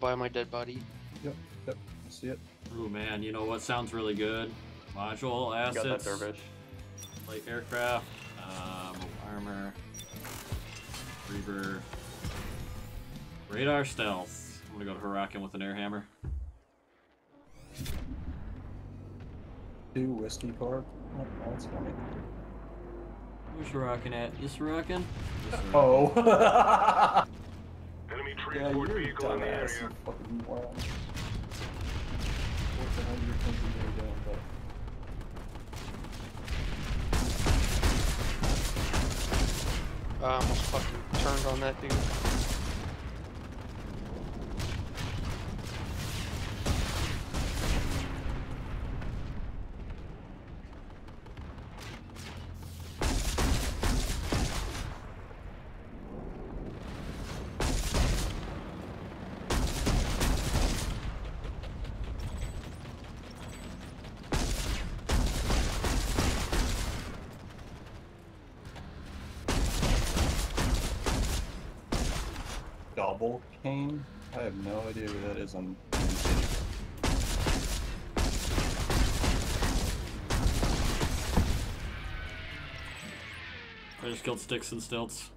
by my dead body. Yep, yep, I see it. Ooh man, you know what sounds really good? Module assets. Got that dervish. light aircraft, um, armor, reaver, radar stealth. I'm gonna go to Hurakan with an Airhammer. Two whiskey park. Oh, that's funny. Where's Hurakan at? This Hurakan? This Hurakan. Oh. Enemy yeah, you're a vehicle in the dumbass, area. you fucking moron. What the hell you're thinking you're doing, but... I almost fucking turned on that dude. Double cane? I have no idea who that is on... I just killed sticks and stilts.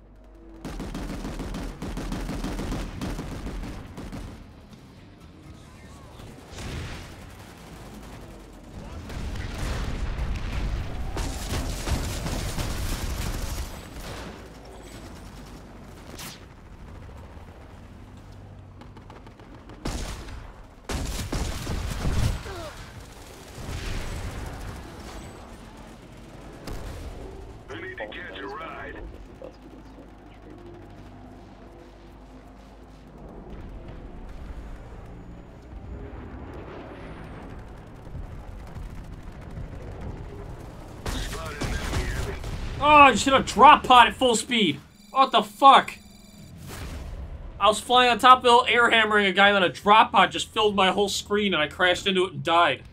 Oh, I just hit a drop pod at full speed. What the fuck? I was flying on top of the hill, air hammering a guy, and then a drop pod just filled my whole screen, and I crashed into it and died.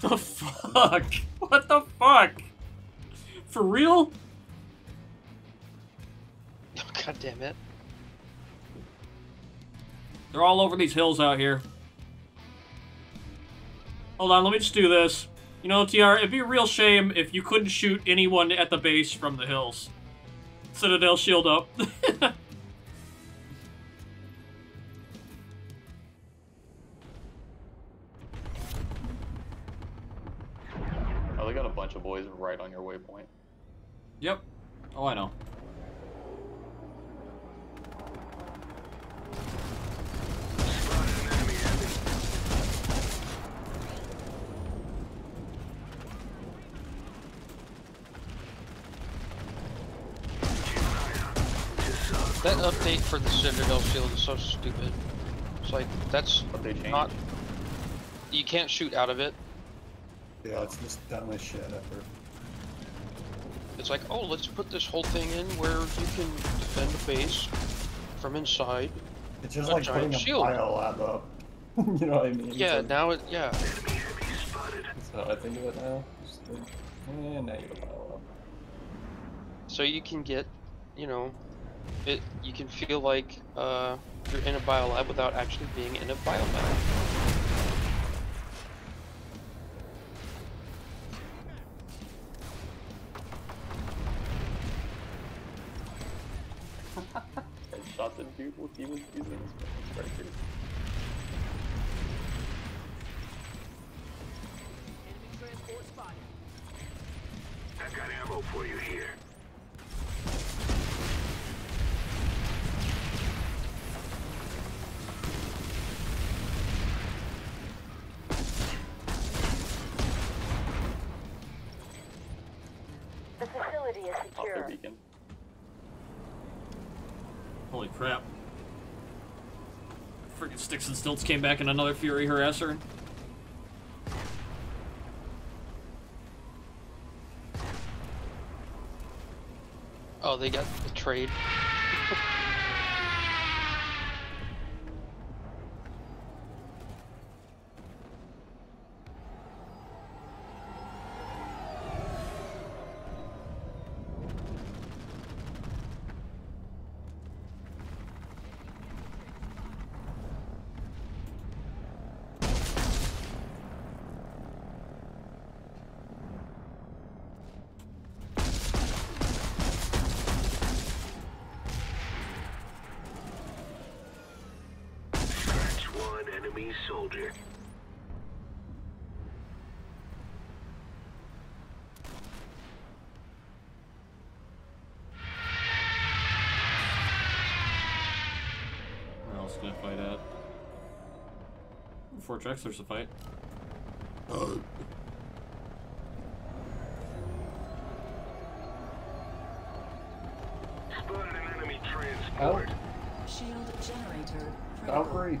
The fuck? What the fuck? For real? Oh, God damn it. They're all over these hills out here. Hold on, let me just do this. You know, TR, it'd be a real shame if you couldn't shoot anyone at the base from the hills. Citadel shield up. Oh, they got a bunch of boys right on your waypoint. yep. Oh, I know. Spotted an enemy heavy. Keep an eye out. Just saw That update for the Citadel Shield is so stupid. It's like, that's But they changed. not. You can't shoot out of it. Yeah, it's just dumb shit ever. It's like, oh, let's put this whole thing in where you can defend the base from inside. It's just A like giant putting a shield. biolab up. you know what I mean? It's Yeah, like- now it, yeah. enemy heavy spotted. That's how I think of it now. Just like, eh, now you biolab. So you can get, you know, it. You can feel like uh, you're in a biolab without actually being in a biolab. At people even using this Off their beacon. Holy crap. Freaking sticks and stilts came back in another Fury harasser. Oh, they got the trade. Soldier. Where else can I fight at? Fort Drexler's to fight. Spotted an enemy transport. Shield generator. critical. Valkyrie.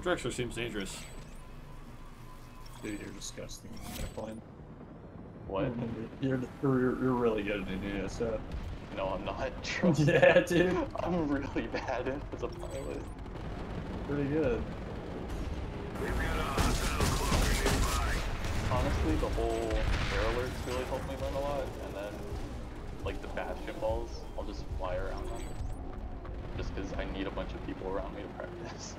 Fort Drexler seems dangerous. Dude, you're disgusting. Airplane. What? You're, you're, you're really good at ESF. Uh. No, I'm not. Trust yeah, dude. I'm really bad at it as a pilot. Pretty good. We've got a hostile cloaker nearby. Honestly, the whole air alerts really helped me learn a lot, and then, like the bastion balls, I'll just fly around them. Just because I need a bunch of people around me to practice.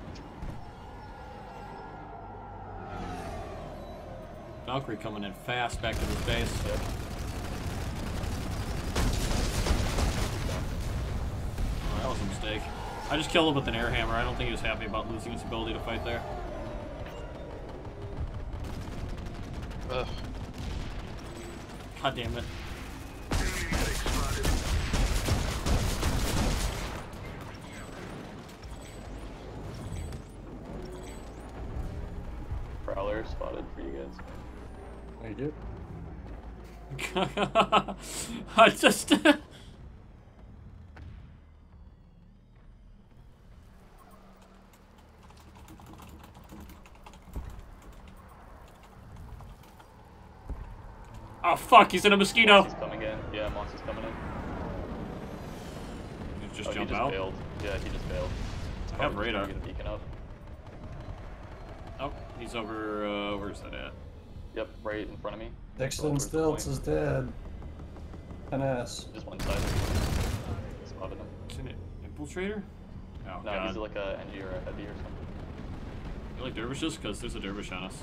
Valkyrie coming in fast back to the base. Yep. Oh, that was a mistake. I just killed him with an Airhammer. I don't think he was happy about losing his ability to fight there. Ugh. God damn it. I just. oh fuck! He's in a mosquito. He's coming in. Yeah, monster's coming in. He just oh, jump he just out. bailed. Yeah, he just bailed. It's I have radar. Get a beacon up. Oh, he's over. Uh, where's that at? Yep, right in front of me. Dixon Stilts is dead. An ass. Just one side. Spotted him. Is it an infiltrator? Oh No, god. he's like a NG or a heavy or something. You like dervishes? Because there's a dervish on us.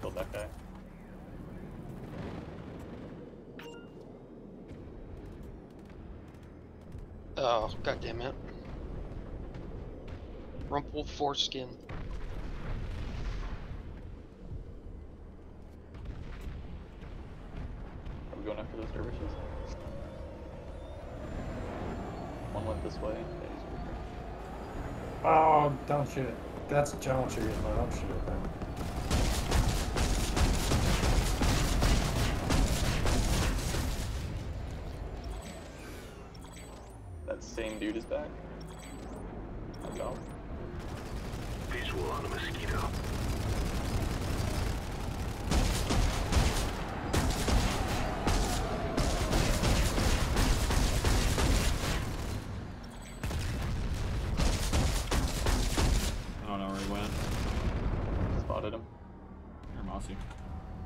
Killed that guy. Oh, god damn it. Rumple foreskin. Are we going after those dervishes? One went this way. Yeah, he's over here. Oh, don't shoot it. That's don't shoot it, man. Don't shoot it, man. That same dude is back. Oh no. Visual on a mosquito. Or Mossy.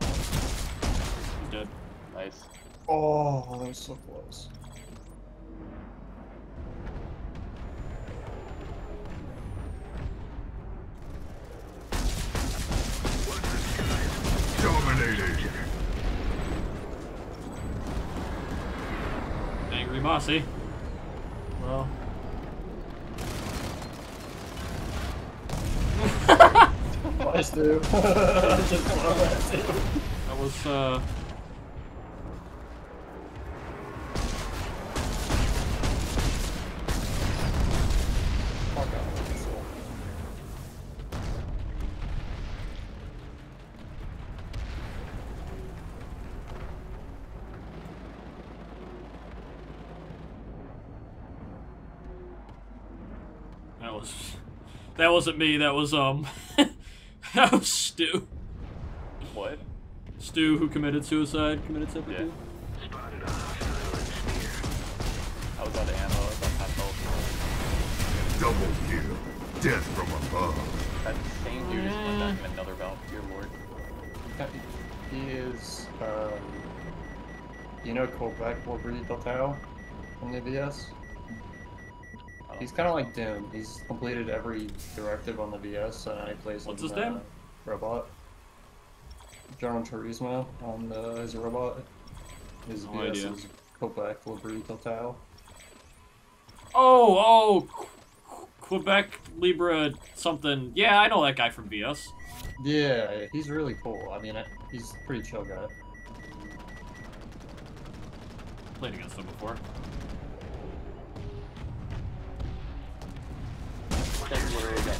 He's dead. Nice. Oh, that was so close. Just love that. Was, uh. That was. That wasn't me, that was, um. How oh, Stu? What? Stu, who committed suicide, committed suicide? Yeah. I was out of ammo, I was on top health. Double kill. Death from above. That same dude is put down another valve, dear lord. He is, um... You know Corbeck will read the tale from the VS? He's kind of like Doom. He's completed every directive on the VS, and he plays What's his name? Robot. General Turismo on uh, his robot. His No VS idea. is Quebec will breed Tao. Oh, oh, Quebec Libra something. Yeah, I know that guy from VS. Yeah, he's really cool. I mean, he's a pretty chill guy. Played against him before. That's literally that.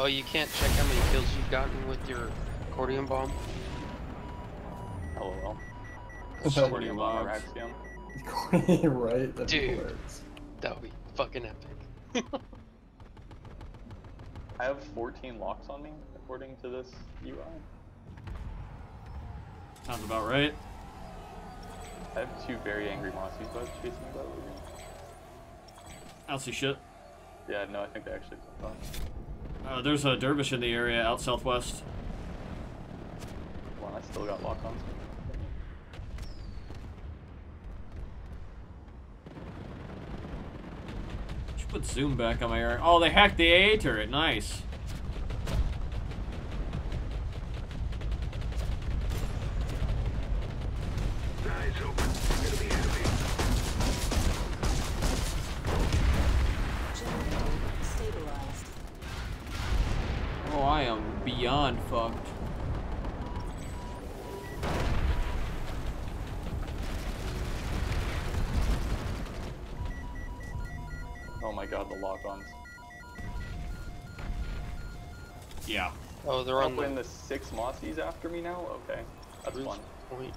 Oh, you can't check how many kills you've gotten with your accordion bomb? LOL. That's Accordion logs. bomber Axiom. right? That'd be Dude. That would be fucking epic. I have 14 locks on me, according to this UI. Sounds about right. I have two very angry Mossies bugs chasing me about don't see shit. Yeah, no, I think they actually. Uh, there's a dervish in the area out southwest. One, I still got lock on. Should put zoom back on my area. Oh, they hacked the AA turret. Nice. I am beyond fucked. Oh my god, the lock ons. Yeah. Oh, they're I'm on putting the the six Mossies after me now? Okay. That's roof fun. point.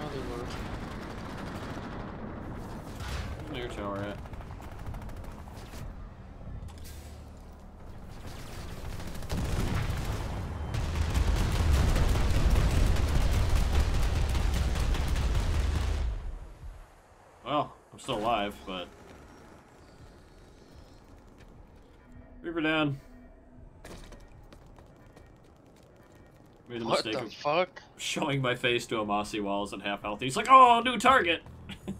Oh, they were. Near tower at. Well, I'm still alive, but. Reaver down. Made the What mistake the of fuck? showing my face to a mossy walls at half health. He's like, oh, new target!